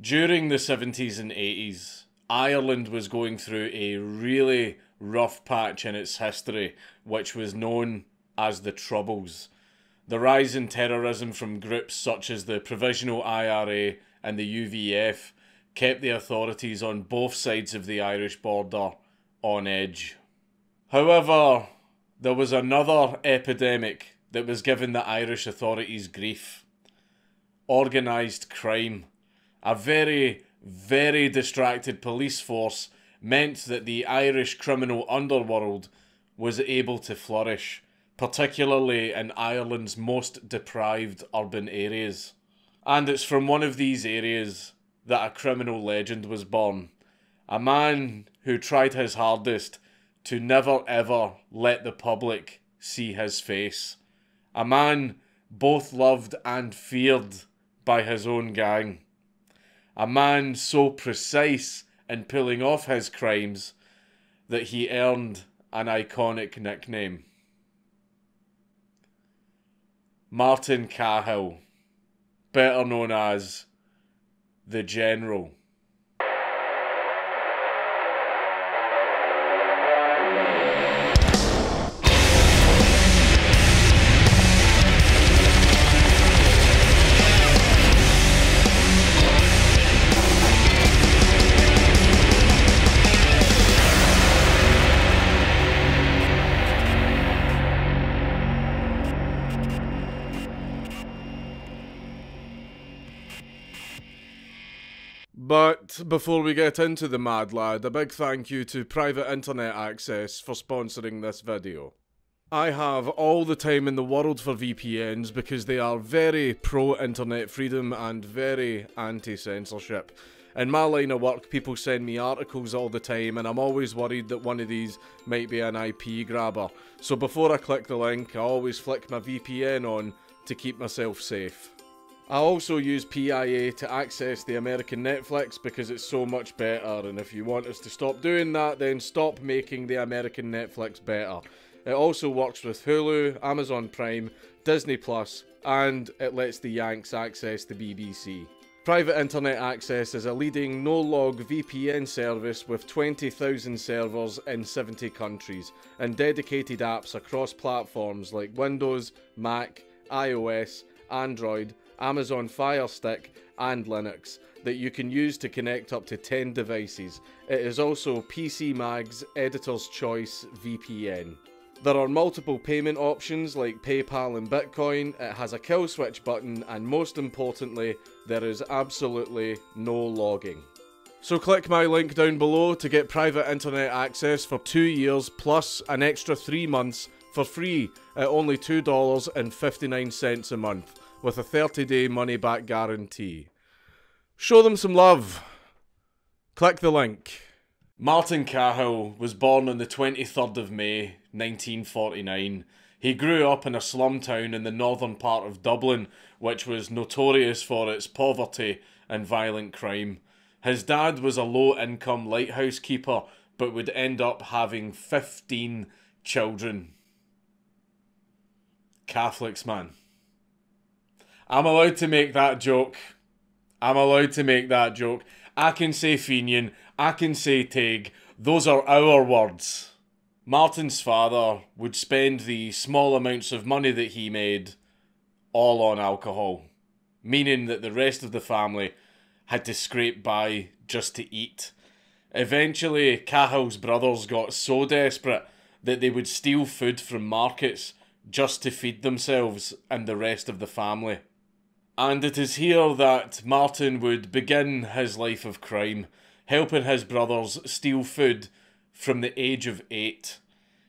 During the 70s and 80s, Ireland was going through a really rough patch in its history, which was known as the Troubles. The rise in terrorism from groups such as the Provisional IRA and the UVF kept the authorities on both sides of the Irish border on edge. However, there was another epidemic that was giving the Irish authorities grief organised crime. A very, very distracted police force meant that the Irish criminal underworld was able to flourish, particularly in Ireland's most deprived urban areas. And it's from one of these areas that a criminal legend was born. A man who tried his hardest to never ever let the public see his face. A man both loved and feared by his own gang. A man so precise in pulling off his crimes that he earned an iconic nickname. Martin Cahill, better known as the General. Before we get into the mad lad, a big thank you to Private Internet Access for sponsoring this video. I have all the time in the world for VPNs because they are very pro internet freedom and very anti censorship. In my line of work, people send me articles all the time, and I'm always worried that one of these might be an IP grabber. So before I click the link, I always flick my VPN on to keep myself safe. I also use PIA to access the American Netflix because it's so much better and if you want us to stop doing that then stop making the American Netflix better. It also works with Hulu, Amazon Prime, Disney Plus and it lets the Yanks access the BBC. Private Internet Access is a leading no-log VPN service with 20,000 servers in 70 countries and dedicated apps across platforms like Windows, Mac, iOS, Android Amazon Fire Stick, and Linux that you can use to connect up to 10 devices. It is also PC Mag's Editor's Choice VPN. There are multiple payment options like PayPal and Bitcoin, it has a kill switch button, and most importantly, there is absolutely no logging. So click my link down below to get private internet access for two years plus an extra three months for free at only $2.59 a month with a 30 day money back guarantee. Show them some love. Click the link. Martin Cahill was born on the 23rd of May 1949. He grew up in a slum town in the northern part of Dublin, which was notorious for its poverty and violent crime. His dad was a low income lighthouse keeper, but would end up having 15 children. Catholics, man. I'm allowed to make that joke. I'm allowed to make that joke. I can say Fenian. I can say Tig. Those are our words. Martin's father would spend the small amounts of money that he made all on alcohol, meaning that the rest of the family had to scrape by just to eat. Eventually, Cahill's brothers got so desperate that they would steal food from markets just to feed themselves and the rest of the family. And it is here that Martin would begin his life of crime, helping his brothers steal food from the age of eight.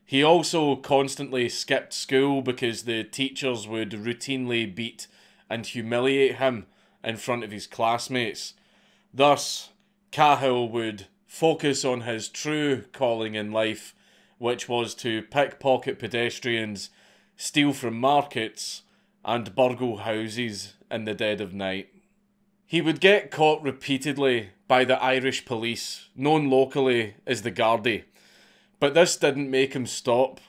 He also constantly skipped school because the teachers would routinely beat and humiliate him in front of his classmates. Thus, Cahill would focus on his true calling in life, which was to pickpocket pedestrians, steal from markets, and burgle houses in the dead of night. He would get caught repeatedly by the Irish police, known locally as the Gardaí, but this didn't make him stop.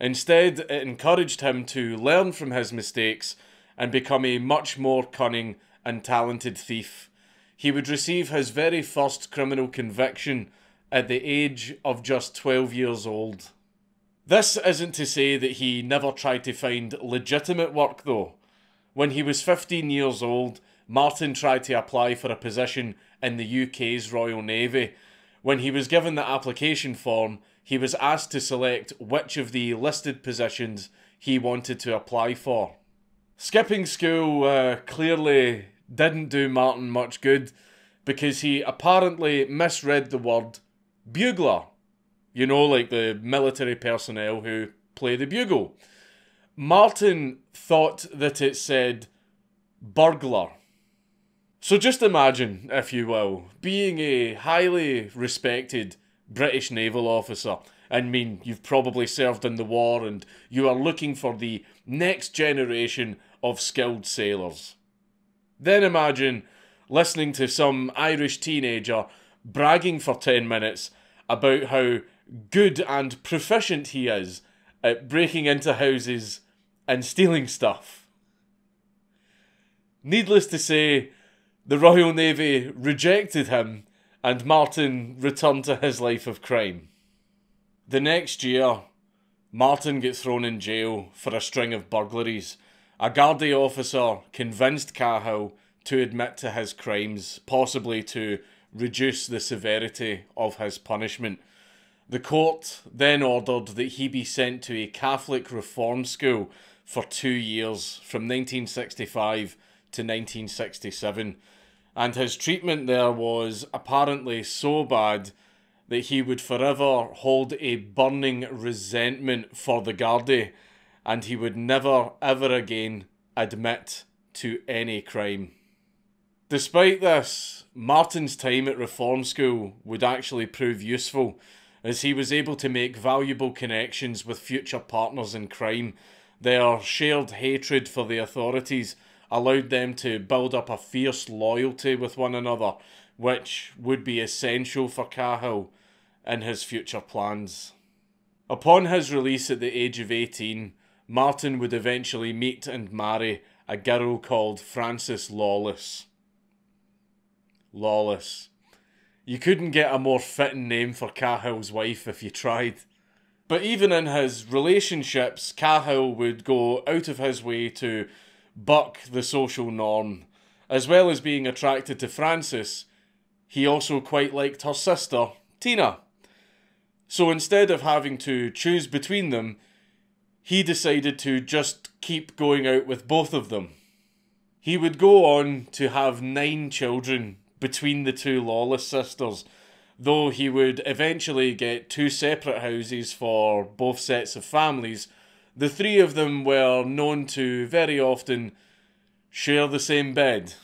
Instead, it encouraged him to learn from his mistakes and become a much more cunning and talented thief. he would receive his very first criminal conviction at the age of just 12 years old. This isn't to say that he never tried to find legitimate work, though. When he was 15 years old, Martin tried to apply for a position in the UK's Royal Navy. When he was given the application form, he was asked to select which of the listed positions he wanted to apply for. Skipping school uh, clearly didn't do Martin much good because he apparently misread the word bugler you know, like the military personnel who play the bugle. Martin thought that it said burglar. So just imagine, if you will, being a highly respected British naval officer. I mean, you've probably served in the war and you are looking for the next generation of skilled sailors. Then imagine listening to some Irish teenager bragging for 10 minutes about how good and proficient he is at breaking into houses and stealing stuff. Needless to say, the Royal Navy rejected him and Martin returned to his life of crime. The next year, Martin gets thrown in jail for a string of burglaries. A Gardaí officer convinced Cahill to admit to his crimes, possibly to reduce the severity of his punishment. The court then ordered that he be sent to a Catholic reform school for two years from 1965 to 1967, and his treatment there was apparently so bad that he would forever hold a burning resentment for the Gardaí and he would never ever again admit to any crime. Despite this, Martin's time at reform school would actually prove useful as he was able to make valuable connections with future partners in crime. Their shared hatred for the authorities allowed them to build up a fierce loyalty with one another, which would be essential for Cahill in his future plans. Upon his release at the age of 18, Martin would eventually meet and marry a girl called Frances Lawless. Lawless. You couldn't get a more fitting name for Cahill's wife if you tried. But even in his relationships, Cahill would go out of his way to buck the social norm. As well as being attracted to Frances, he also quite liked her sister, Tina. So instead of having to choose between them, he decided to just keep going out with both of them. He would go on to have nine children between the two lawless sisters, though he would eventually get two separate houses for both sets of families. The three of them were known to very often share the same bed.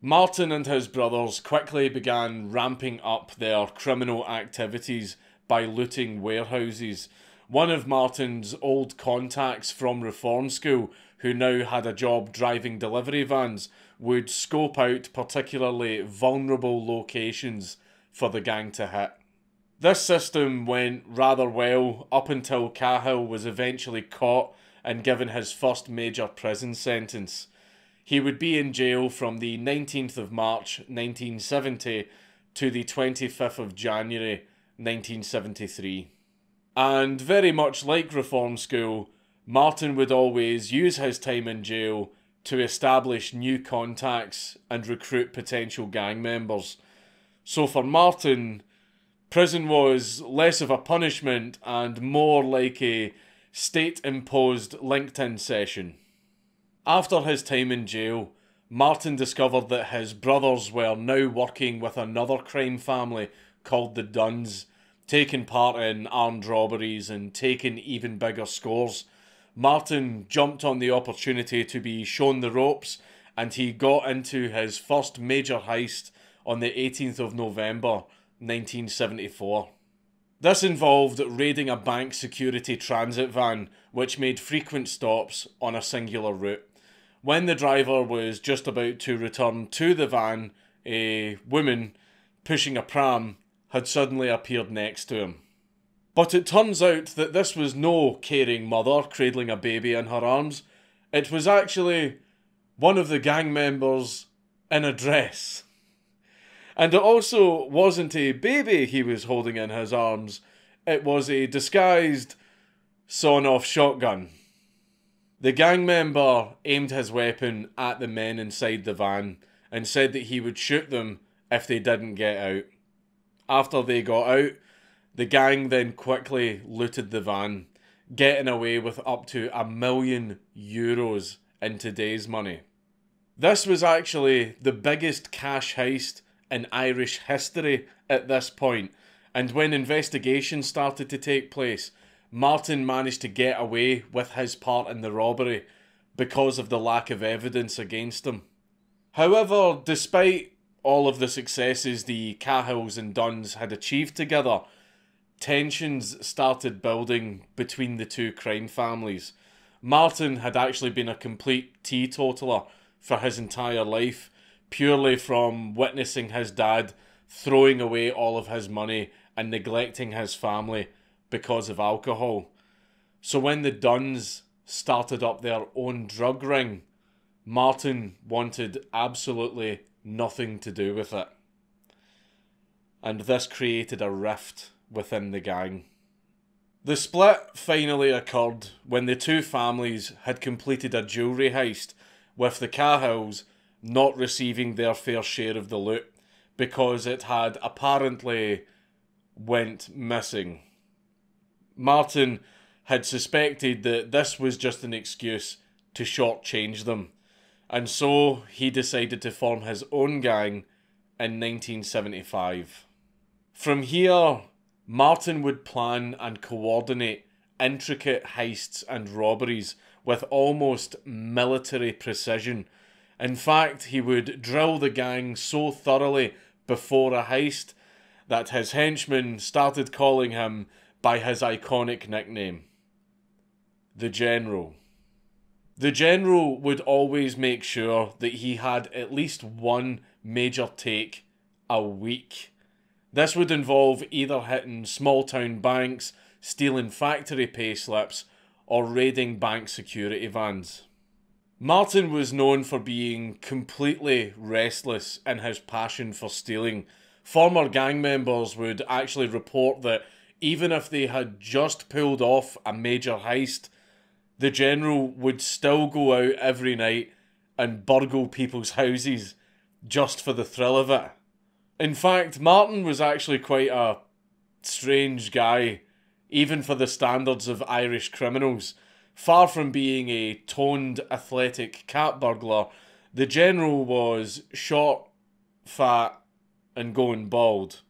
Martin and his brothers quickly began ramping up their criminal activities by looting warehouses. One of Martin's old contacts from reform school, who now had a job driving delivery vans, would scope out particularly vulnerable locations for the gang to hit. This system went rather well up until Cahill was eventually caught and given his first major prison sentence. He would be in jail from the 19th of March 1970 to the 25th of January 1973. And very much like Reform School, Martin would always use his time in jail to establish new contacts and recruit potential gang members. So for Martin, prison was less of a punishment and more like a state imposed LinkedIn session. After his time in jail, Martin discovered that his brothers were now working with another crime family called the Dunnes, taking part in armed robberies and taking even bigger scores. Martin jumped on the opportunity to be shown the ropes and he got into his first major heist on the 18th of November 1974. This involved raiding a bank security transit van which made frequent stops on a singular route. When the driver was just about to return to the van, a woman pushing a pram had suddenly appeared next to him. But it turns out that this was no caring mother cradling a baby in her arms. It was actually one of the gang members in a dress. And it also wasn't a baby he was holding in his arms, it was a disguised sawn off shotgun. The gang member aimed his weapon at the men inside the van and said that he would shoot them if they didn't get out. After they got out, the gang then quickly looted the van, getting away with up to a million euros in today's money. This was actually the biggest cash heist in Irish history at this point, and when investigations started to take place, Martin managed to get away with his part in the robbery because of the lack of evidence against him. However, despite all of the successes the Cahills and Dunnes had achieved together, tensions started building between the two crime families. Martin had actually been a complete teetotaler for his entire life, purely from witnessing his dad throwing away all of his money and neglecting his family because of alcohol. So when the Dunnes started up their own drug ring, Martin wanted absolutely nothing to do with it. And this created a rift within the gang. The split finally occurred when the two families had completed a jewellery heist, with the Cahills not receiving their fair share of the loot because it had apparently went missing. Martin had suspected that this was just an excuse to shortchange them, and so he decided to form his own gang in 1975. From here, Martin would plan and coordinate intricate heists and robberies with almost military precision. In fact, he would drill the gang so thoroughly before a heist that his henchmen started calling him by his iconic nickname, the General. The General would always make sure that he had at least one major take a week this would involve either hitting small town banks, stealing factory pay slips, or raiding bank security vans. Martin was known for being completely restless in his passion for stealing. Former gang members would actually report that even if they had just pulled off a major heist, the general would still go out every night and burgle people's houses just for the thrill of it. In fact, Martin was actually quite a strange guy, even for the standards of Irish criminals. Far from being a toned, athletic cat burglar, the general was short, fat, and going bald.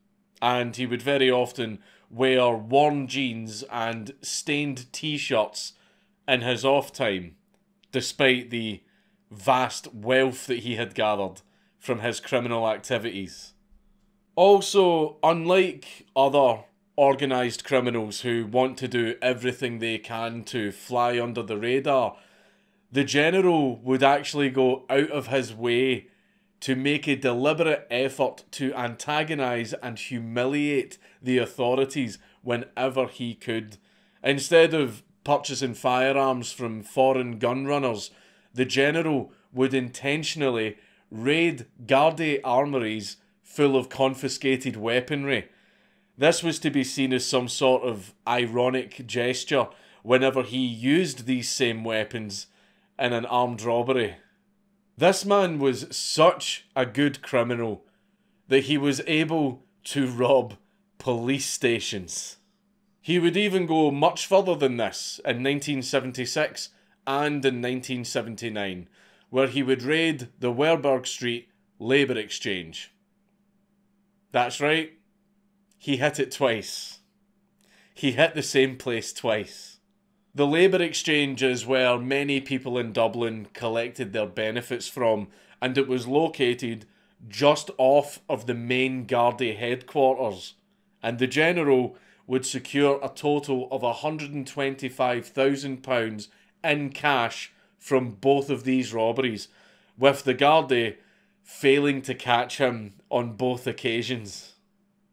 And he would very often wear worn jeans and stained t shirts in his off time, despite the vast wealth that he had gathered from his criminal activities. Also, unlike other organised criminals who want to do everything they can to fly under the radar, the general would actually go out of his way to make a deliberate effort to antagonise and humiliate the authorities whenever he could. Instead of purchasing firearms from foreign gun runners, the general would intentionally raid Gardaí armories full of confiscated weaponry. This was to be seen as some sort of ironic gesture whenever he used these same weapons in an armed robbery. This man was such a good criminal that he was able to rob police stations. He would even go much further than this in 1976 and in 1979, where he would raid the Werburgh Street Labour Exchange. That's right. He hit it twice. He hit the same place twice. The labour exchange is where many people in Dublin collected their benefits from, and it was located just off of the main Gardaí headquarters. And the General would secure a total of £125,000 in cash from both of these robberies, with the Gardaí failing to catch him on both occasions.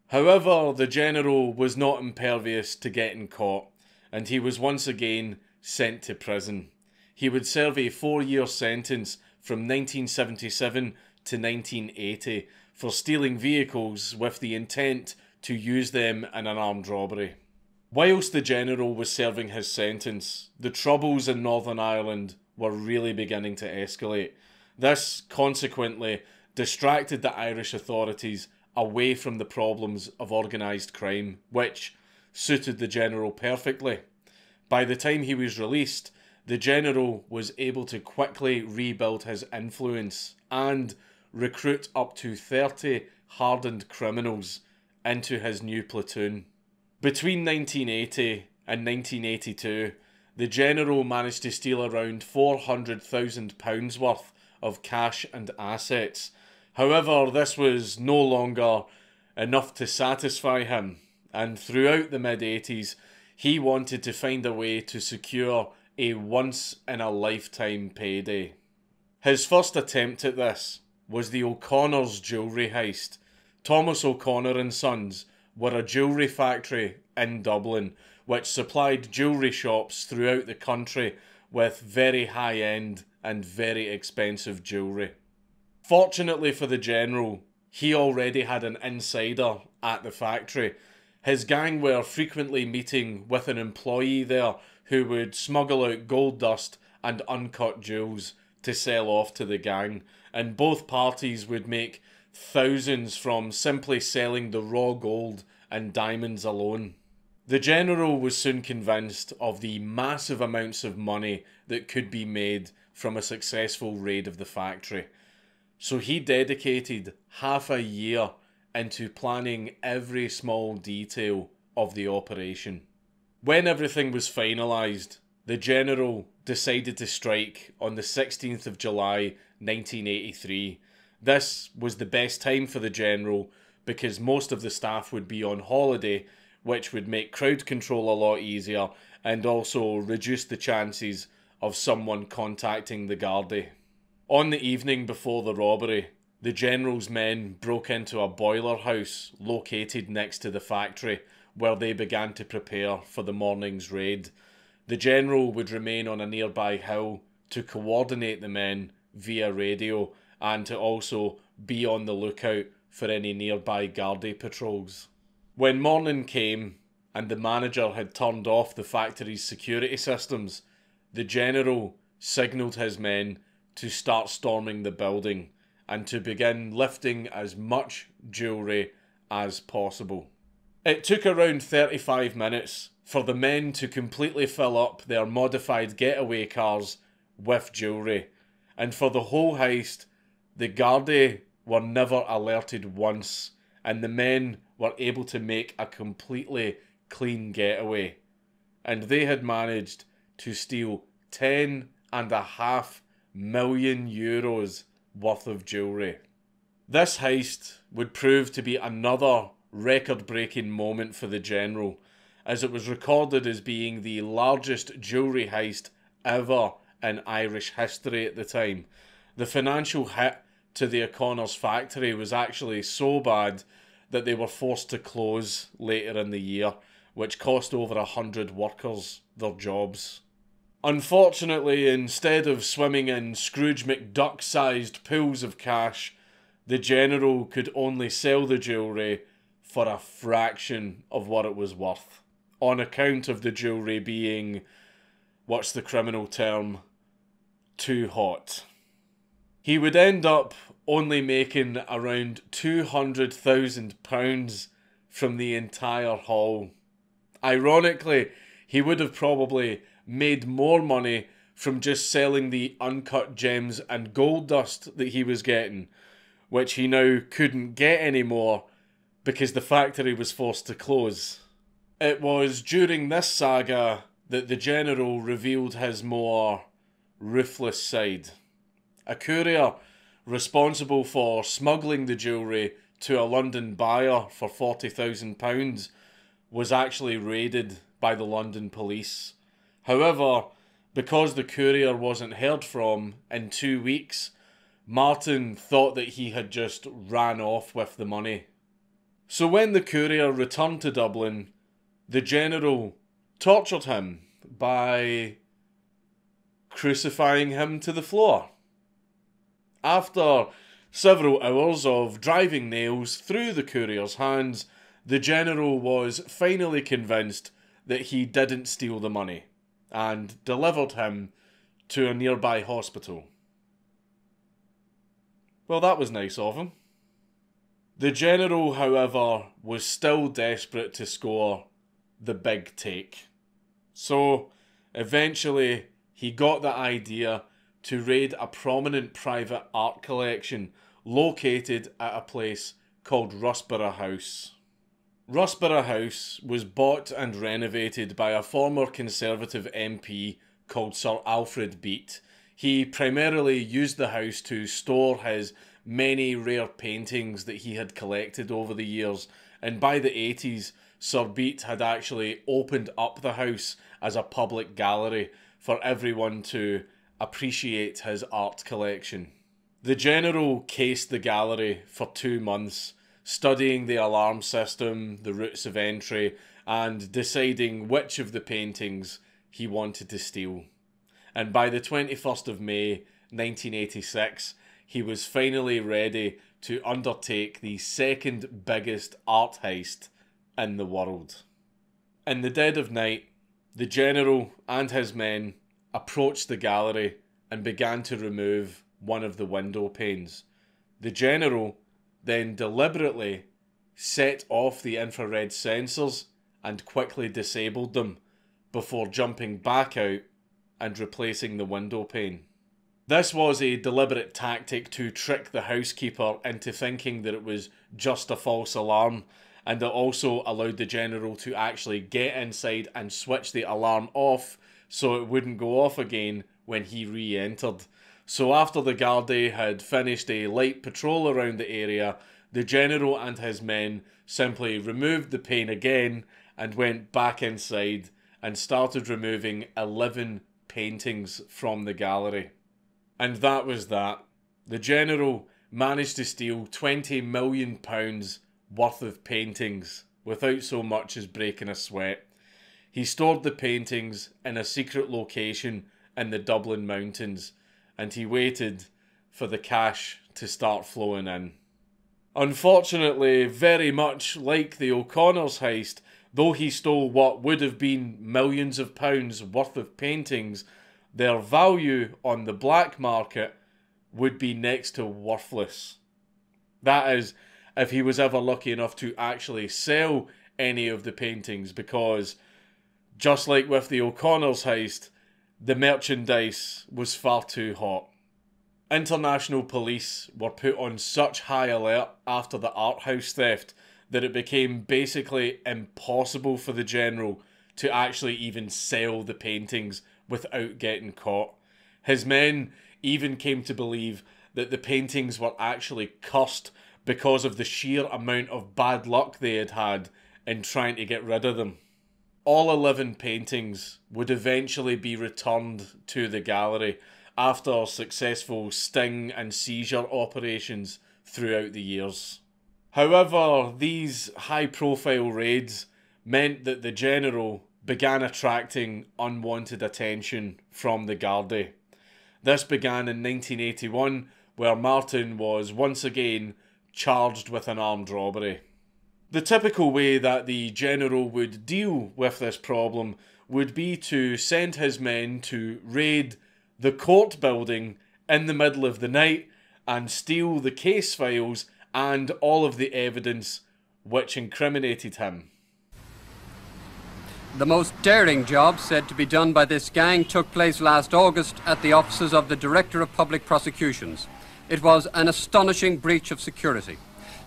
However, the general was not impervious to getting caught, and he was once again sent to prison. He would serve a four year sentence from 1977 to 1980 for stealing vehicles with the intent to use them in an armed robbery. Whilst the general was serving his sentence, the troubles in Northern Ireland were really beginning to escalate. This consequently distracted the Irish authorities away from the problems of organised crime, which suited the general perfectly. By the time he was released, the general was able to quickly rebuild his influence and recruit up to 30 hardened criminals into his new platoon. Between 1980 and 1982, the general managed to steal around £400,000 worth of cash and assets. However, this was no longer enough to satisfy him, and throughout the mid 80s, he wanted to find a way to secure a once in a lifetime payday. His first attempt at this was the O'Connor's jewellery heist. Thomas O'Connor and Sons were a jewellery factory in Dublin which supplied jewellery shops throughout the country with very high end and very expensive jewellery. Fortunately for the General, he already had an insider at the factory. His gang were frequently meeting with an employee there who would smuggle out gold dust and uncut jewels to sell off to the gang, and both parties would make thousands from simply selling the raw gold and diamonds alone. The general was soon convinced of the massive amounts of money that could be made from a successful raid of the factory. So he dedicated half a year into planning every small detail of the operation. When everything was finalised, the general decided to strike on the 16th of July 1983. This was the best time for the general because most of the staff would be on holiday which would make crowd control a lot easier and also reduce the chances of someone contacting the Gardaí. On the evening before the robbery, the general's men broke into a boiler house located next to the factory where they began to prepare for the morning's raid. The general would remain on a nearby hill to coordinate the men via radio and to also be on the lookout for any nearby Gardaí patrols. When morning came and the manager had turned off the factory's security systems, the general signalled his men to start storming the building and to begin lifting as much jewellery as possible. It took around 35 minutes for the men to completely fill up their modified getaway cars with jewellery, and for the whole heist, the Gardaí were never alerted once, and the men were able to make a completely clean getaway. And they had managed to steal ten and a half million euros worth of jewellery. This heist would prove to be another record breaking moment for the General, as it was recorded as being the largest jewellery heist ever in Irish history at the time. The financial hit to the O'Connor's factory was actually so bad that they were forced to close later in the year, which cost over a hundred workers their jobs. Unfortunately, instead of swimming in Scrooge McDuck sized pools of cash, the general could only sell the jewellery for a fraction of what it was worth, on account of the jewellery being, what's the criminal term, too hot. He would end up only making around £200,000 from the entire haul. Ironically, he would have probably made more money from just selling the uncut gems and gold dust that he was getting, which he now couldn't get anymore because the factory was forced to close. It was during this saga that the general revealed his more ruthless side. A courier responsible for smuggling the jewellery to a London buyer for £40,000 was actually raided by the London police. However, because the courier wasn't heard from in two weeks, Martin thought that he had just ran off with the money. So when the courier returned to Dublin, the general tortured him by crucifying him to the floor. After several hours of driving nails through the courier's hands, the general was finally convinced that he didn't steal the money and delivered him to a nearby hospital. Well, that was nice of him. The general, however, was still desperate to score the big take. So, eventually, he got the idea to raid a prominent private art collection located at a place called Russborough House. Russborough House was bought and renovated by a former Conservative MP called Sir Alfred Beat. He primarily used the house to store his many rare paintings that he had collected over the years, and by the 80s, Sir Beat had actually opened up the house as a public gallery for everyone to appreciate his art collection. The general cased the gallery for two months, studying the alarm system, the routes of entry, and deciding which of the paintings he wanted to steal. And by the 21st of May 1986, he was finally ready to undertake the second biggest art heist in the world. In the dead of night, the general and his men approached the gallery and began to remove one of the window panes. The general then deliberately set off the infrared sensors and quickly disabled them before jumping back out and replacing the window pane. This was a deliberate tactic to trick the housekeeper into thinking that it was just a false alarm, and it also allowed the general to actually get inside and switch the alarm off so it wouldn't go off again when he re entered. So, after the Gardaí had finished a light patrol around the area, the general and his men simply removed the pane again and went back inside and started removing 11 paintings from the gallery. And that was that. The general managed to steal 20 million pounds worth of paintings without so much as breaking a sweat. He stored the paintings in a secret location in the Dublin mountains and he waited for the cash to start flowing in. Unfortunately, very much like the O'Connors heist, though he stole what would have been millions of pounds worth of paintings, their value on the black market would be next to worthless. That is, if he was ever lucky enough to actually sell any of the paintings, because just like with the O'Connors heist, the merchandise was far too hot. International police were put on such high alert after the art house theft that it became basically impossible for the general to actually even sell the paintings without getting caught. His men even came to believe that the paintings were actually cursed because of the sheer amount of bad luck they had had in trying to get rid of them all 11 paintings would eventually be returned to the gallery after successful sting and seizure operations throughout the years. However, these high profile raids meant that the general began attracting unwanted attention from the Gardaí. This began in 1981, where Martin was once again charged with an armed robbery. The typical way that the general would deal with this problem would be to send his men to raid the court building in the middle of the night and steal the case files and all of the evidence which incriminated him. The most daring job said to be done by this gang took place last August at the offices of the Director of Public Prosecutions. It was an astonishing breach of security.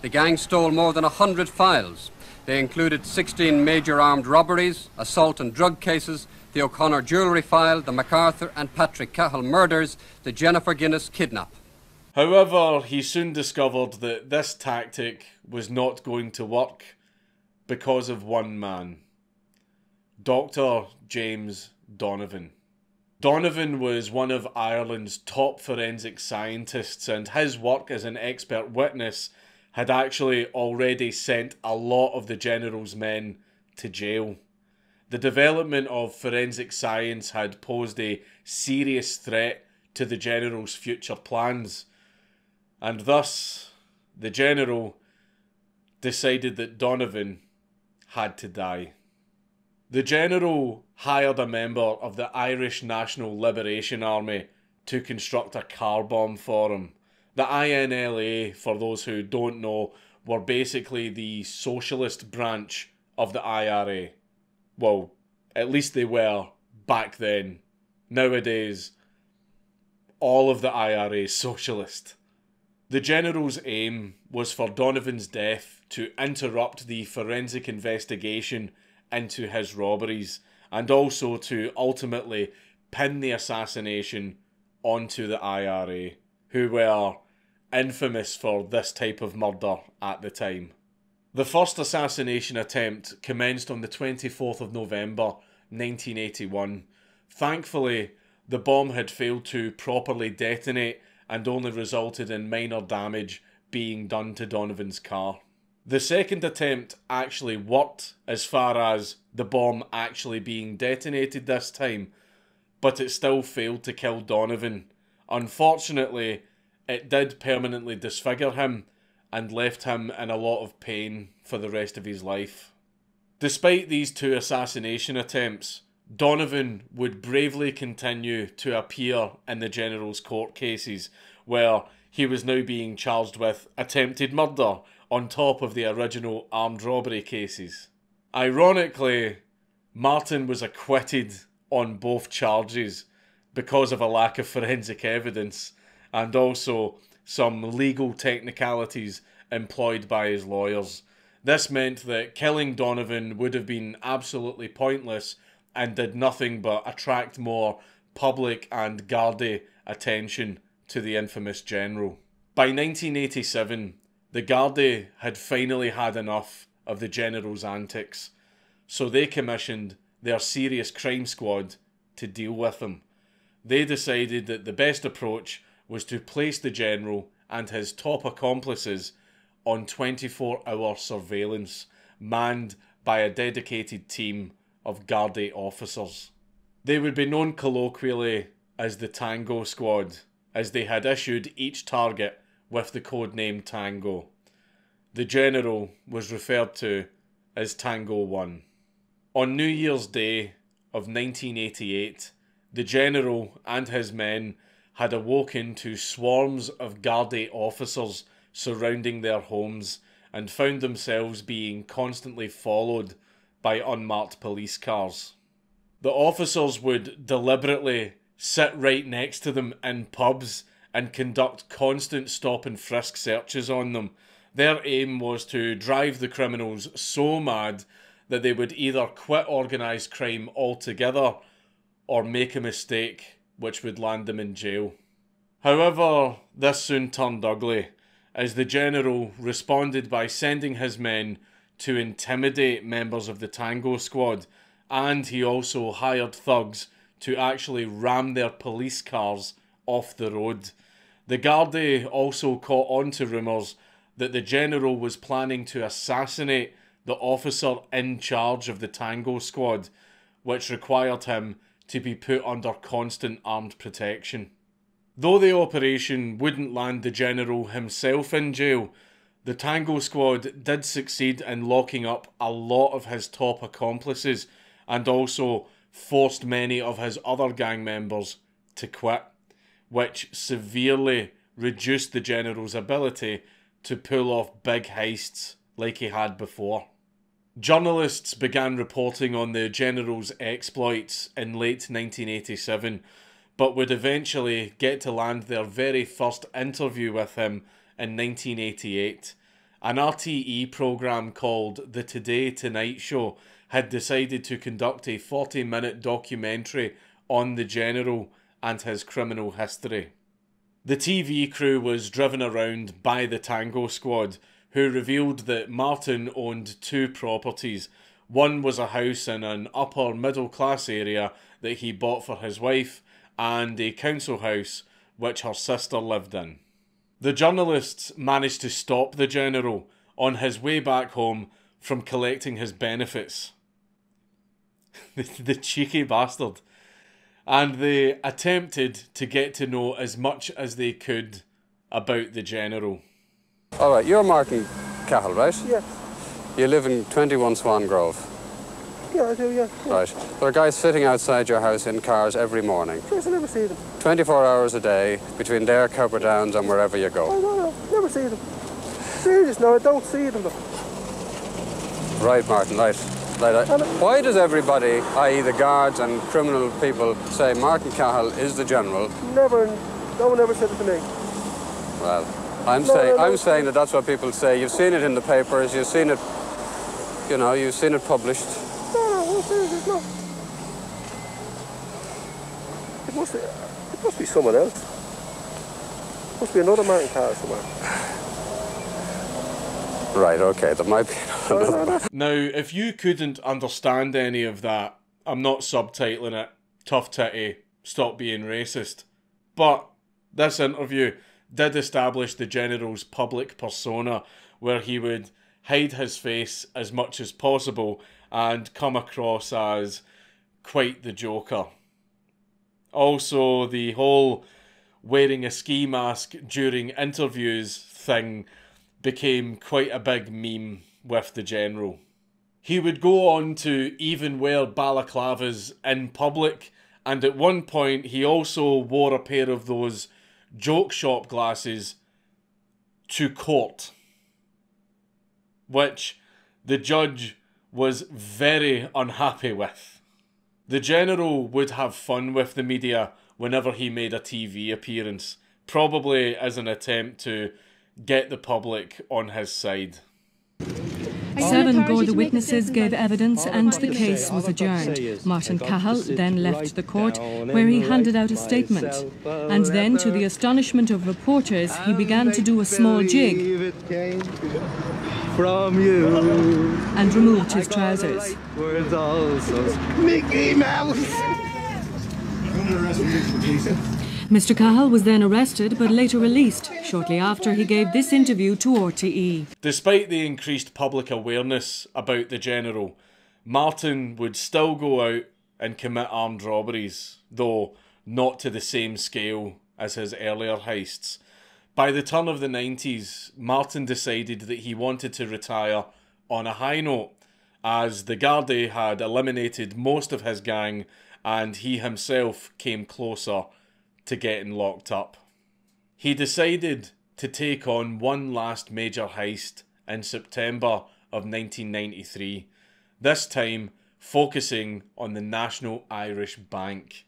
The gang stole more than 100 files. They included 16 major armed robberies, assault and drug cases, the O'Connor jewellery file, the MacArthur and Patrick Cahill murders, the Jennifer Guinness kidnap. However, he soon discovered that this tactic was not going to work because of one man Dr. James Donovan. Donovan was one of Ireland's top forensic scientists, and his work as an expert witness had actually already sent a lot of the general's men to jail. The development of forensic science had posed a serious threat to the general's future plans. And thus, the general decided that Donovan had to die. The general hired a member of the Irish National Liberation Army to construct a car bomb for him. The INLA, for those who don't know, were basically the socialist branch of the IRA. Well, at least they were back then. Nowadays, all of the IRA is socialist. The general's aim was for Donovan's death to interrupt the forensic investigation into his robberies and also to ultimately pin the assassination onto the IRA, who were infamous for this type of murder at the time. The first assassination attempt commenced on the 24th of November 1981. Thankfully, the bomb had failed to properly detonate and only resulted in minor damage being done to Donovan's car. The second attempt actually worked as far as the bomb actually being detonated this time, but it still failed to kill Donovan. Unfortunately, it did permanently disfigure him and left him in a lot of pain for the rest of his life. Despite these two assassination attempts, Donovan would bravely continue to appear in the General's court cases, where he was now being charged with attempted murder on top of the original armed robbery cases. Ironically, Martin was acquitted on both charges because of a lack of forensic evidence and also some legal technicalities employed by his lawyers. This meant that killing Donovan would have been absolutely pointless and did nothing but attract more public and Gardaí attention to the infamous general. By 1987, the Gardaí had finally had enough of the general's antics, so they commissioned their serious crime squad to deal with him. They decided that the best approach was to place the general and his top accomplices on 24 hour surveillance, manned by a dedicated team of Gardaí officers. They would be known colloquially as the Tango Squad, as they had issued each target with the codename Tango. The general was referred to as Tango 1. On New Year's Day of 1988, the general and his men had awoken to swarms of Gardaí officers surrounding their homes and found themselves being constantly followed by unmarked police cars. The officers would deliberately sit right next to them in pubs and conduct constant stop and frisk searches on them. Their aim was to drive the criminals so mad that they would either quit organised crime altogether or make a mistake which would land them in jail. However, this soon turned ugly, as the general responded by sending his men to intimidate members of the Tango squad, and he also hired thugs to actually ram their police cars off the road. The Gardaí also caught on to rumours that the general was planning to assassinate the officer in charge of the Tango squad, which required him to be put under constant armed protection. Though the operation wouldn't land the general himself in jail, the Tango Squad did succeed in locking up a lot of his top accomplices and also forced many of his other gang members to quit, which severely reduced the General's ability to pull off big heists like he had before. Journalists began reporting on the General's exploits in late 1987, but would eventually get to land their very first interview with him in 1988, an RTE programme called The Today Tonight Show had decided to conduct a 40 minute documentary on the General and his criminal history. The TV crew was driven around by the Tango Squad, who revealed that Martin owned two properties. One was a house in an upper middle class area that he bought for his wife, and a council house which her sister lived in. The journalists managed to stop the general on his way back home from collecting his benefits. the, the cheeky bastard. And they attempted to get to know as much as they could about the general. All right, you're Martin Cahill, right? Yeah. You live in 21 Swan Grove. Yeah, I do, yeah. yeah. Right. There are guys sitting outside your house in cars every morning, course, I never see them. 24 hours a day, between there, Cowper Downs, and wherever you I go. don't know, never see them. Serious, no, I don't see them. Right, Martin, right. right, right. Why does everybody, i.e., the guards and criminal people, say Martin Cahill is the general? Never, no one ever said it to me. Well, I'm No, saying no, no. I'm saying that that's what people say. You've seen it in the papers. You've seen it. You know, you've seen it published. No, no, no, serious, no. It must be, it must be someone else. It must be another Martin Cahill somewhere. Right. Okay. There might be. No, no, no. Now, if you couldn't understand any of that, I'm not subtitling it. Tough titty, stop being racist. But this interview did establish the general's public persona, where he would hide his face as much as possible and come across as quite the joker. Also, the whole wearing a ski mask during interviews thing became quite a big meme with the general. He would go on to even wear balaclavas in public, and at one point he also wore a pair of those joke shop glasses to court, which the judge was very unhappy with. The general would have fun with the media whenever he made a TV appearance, probably as an attempt to get the public on his side. Seven Garda witnesses gave evidence and the case was adjourned. Martin Cahill then left the court where he handed out a statement. And then, to the astonishment of reporters, he began to do a small jig from you. and removed his trousers. Mickey Mouse. Mr. Cahill was then arrested but later released shortly after he gave this interview to RTE. Despite the increased public awareness about the general, Martin would still go out and commit armed robberies, though not to the same scale as his earlier heists. By the turn of the 90s, Martin decided that he wanted to retire on a high note, as the Gardaí had eliminated most of his gang and he himself came closer to getting locked up. He decided to take on one last major heist in September of 1993, this time focusing on the National Irish Bank.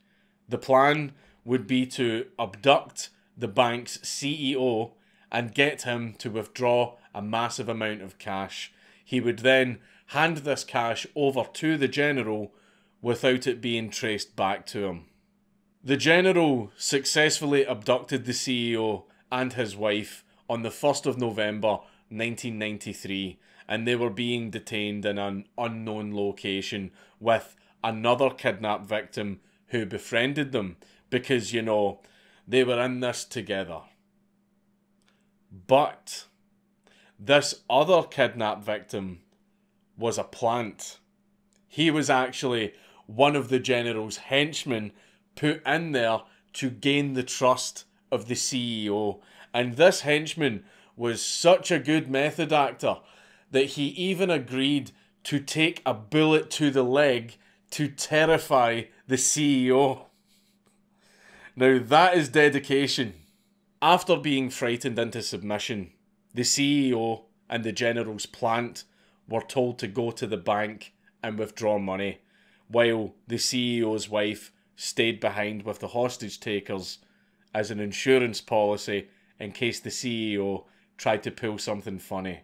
The plan would be to abduct the bank's CEO and get him to withdraw a massive amount of cash. He would then hand this cash over to the general without it being traced back to him. The general successfully abducted the CEO and his wife on the 1st of November 1993, and they were being detained in an unknown location with another kidnapped victim who befriended them because, you know, they were in this together. But this other kidnapped victim was a plant. He was actually one of the general's henchmen put in there to gain the trust of the CEO. And this henchman was such a good method actor that he even agreed to take a bullet to the leg to terrify the CEO. Now that is dedication. After being frightened into submission, the CEO and the general's plant were told to go to the bank and withdraw money, while the CEO's wife stayed behind with the hostage takers as an insurance policy in case the CEO tried to pull something funny.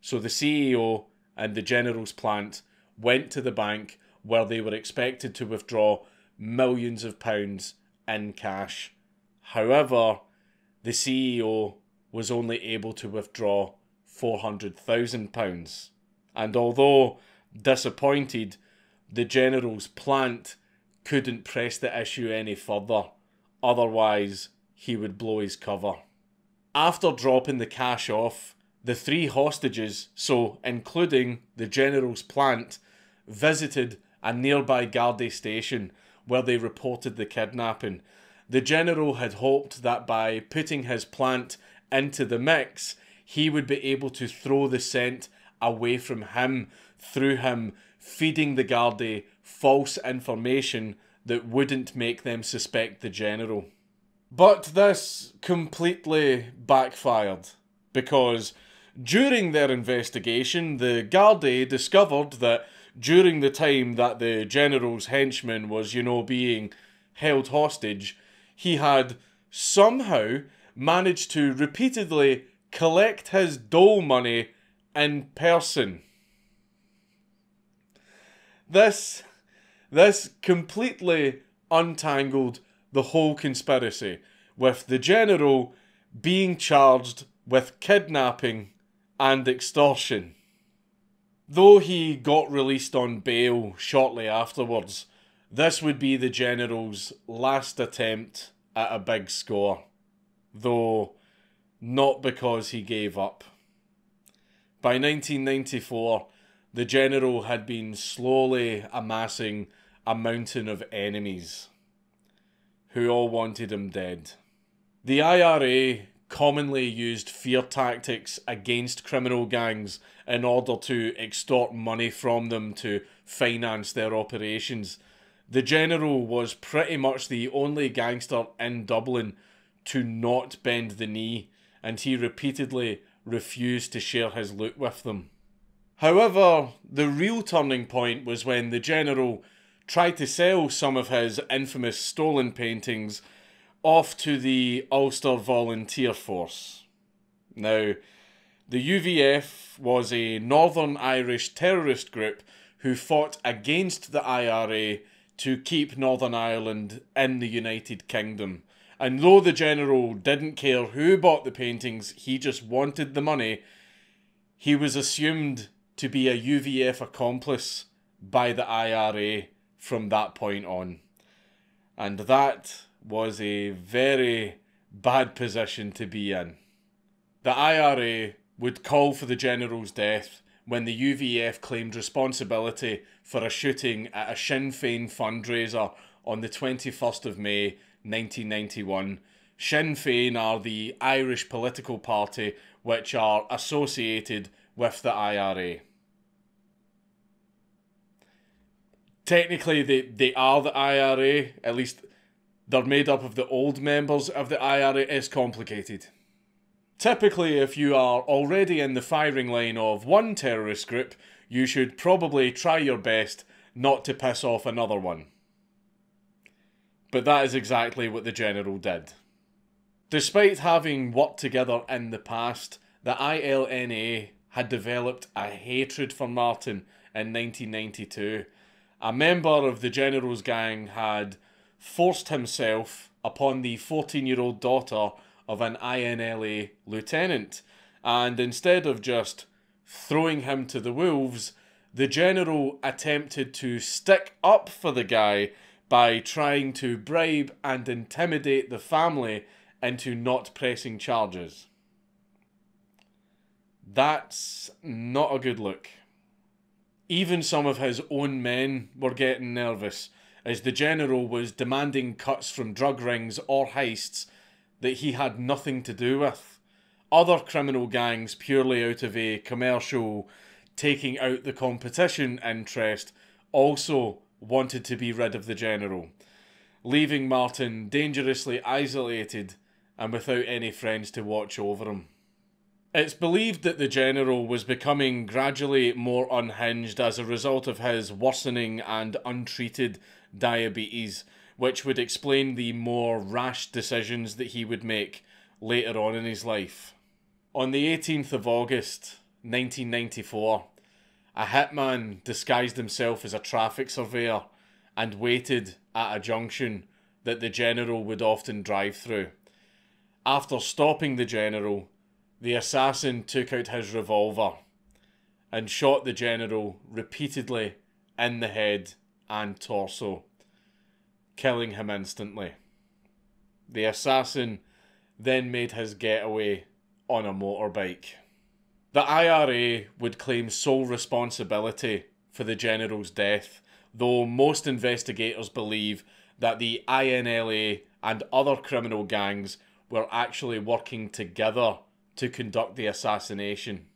So the CEO and the general's plant went to the bank where they were expected to withdraw millions of pounds in cash. However, the CEO was only able to withdraw £400,000. And although disappointed, the general's plant couldn't press the issue any further, otherwise, he would blow his cover. After dropping the cash off, the three hostages, so including the general's plant, visited a nearby Gardaí station where they reported the kidnapping. The general had hoped that by putting his plant into the mix, he would be able to throw the scent away from him through him feeding the Gardaí false information that wouldn't make them suspect the general. But this completely backfired because during their investigation, the Gardaí discovered that during the time that the general's henchman was, you know, being held hostage, he had somehow managed to repeatedly collect his dole money in person. This this completely untangled the whole conspiracy, with the general being charged with kidnapping and extortion. Though he got released on bail shortly afterwards, this would be the general's last attempt at a big score, though not because he gave up. By 1994, the general had been slowly amassing a mountain of enemies who all wanted him dead. The IRA commonly used fear tactics against criminal gangs in order to extort money from them to finance their operations. The general was pretty much the only gangster in Dublin to not bend the knee, and he repeatedly refused to share his loot with them. However, the real turning point was when the general tried to sell some of his infamous stolen paintings off to the Ulster Volunteer Force. Now, the UVF was a Northern Irish terrorist group who fought against the IRA to keep Northern Ireland in the United Kingdom. And though the general didn't care who bought the paintings, he just wanted the money, he was assumed to be a UVF accomplice by the IRA from that point on. And that was a very bad position to be in. The IRA would call for the general's death when the UVF claimed responsibility for a shooting at a Sinn Féin fundraiser on the 21st of May 1991. Sinn Féin are the Irish political party which are associated with the IRA. Technically they, they are the IRA, at least they're made up of the old members of the IRA, is complicated. Typically, if you are already in the firing line of one terrorist group, you should probably try your best not to piss off another one. But that is exactly what the general did. Despite having worked together in the past, the INLA had developed a hatred for Martin in 1992 a member of the General's gang had forced himself upon the 14 year old daughter of an INLA lieutenant, and instead of just throwing him to the wolves, the General attempted to stick up for the guy by trying to bribe and intimidate the family into not pressing charges. That's not a good look. Even some of his own men were getting nervous, as the general was demanding cuts from drug rings or heists that he had nothing to do with. Other criminal gangs, purely out of a commercial, taking out the competition interest, also wanted to be rid of the general, leaving Martin dangerously isolated and without any friends to watch over him. It's believed that the general was becoming gradually more unhinged as a result of his worsening and untreated diabetes, which would explain the more rash decisions that he would make later on in his life. On the 18th of August 1994, a hitman disguised himself as a traffic surveyor and waited at a junction that the general would often drive through. After stopping the general, the assassin took out his revolver and shot the general repeatedly in the head and torso, killing him instantly. The assassin then made his getaway on a motorbike. The IRA would claim sole responsibility for the general's death, though most investigators believe that the INLA and other criminal gangs were actually working together to conduct the assassination.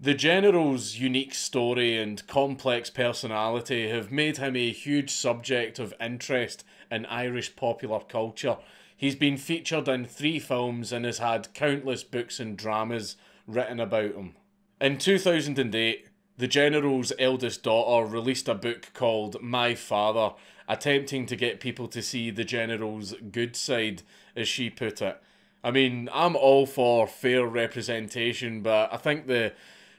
The general's unique story and complex personality have made him a huge subject of interest in Irish popular culture. He's been featured in three films and has had countless books and dramas written about him. In 2008, the general's eldest daughter released a book called My Father, attempting to get people to see the general's good side, as she put it. I mean, I'm all for fair representation, but I think the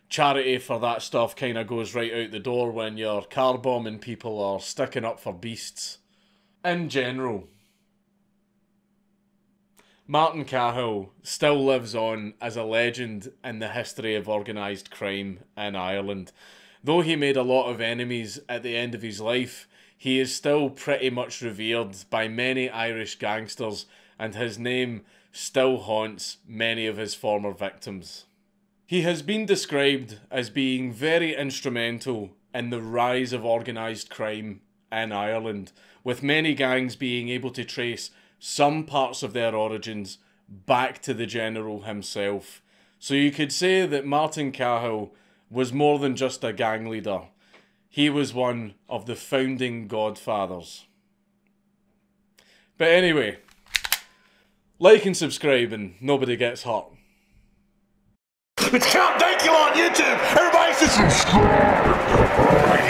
charity for that stuff kind of goes right out the door when you're car bombing people or sticking up for beasts. In general, Martin Cahill still lives on as a legend in the history of organised crime in Ireland. Though he made a lot of enemies at the end of his life, he is still pretty much revered by many Irish gangsters, and his name still haunts many of his former victims. He has been described as being very instrumental in the rise of organised crime in Ireland, with many gangs being able to trace some parts of their origins back to the general himself. So you could say that Martin Cahill was more than just a gang leader. He was one of the founding godfathers. But anyway, like and subscribe and nobody gets hurt. It's Count Dankula on YouTube! Everybody subscribe!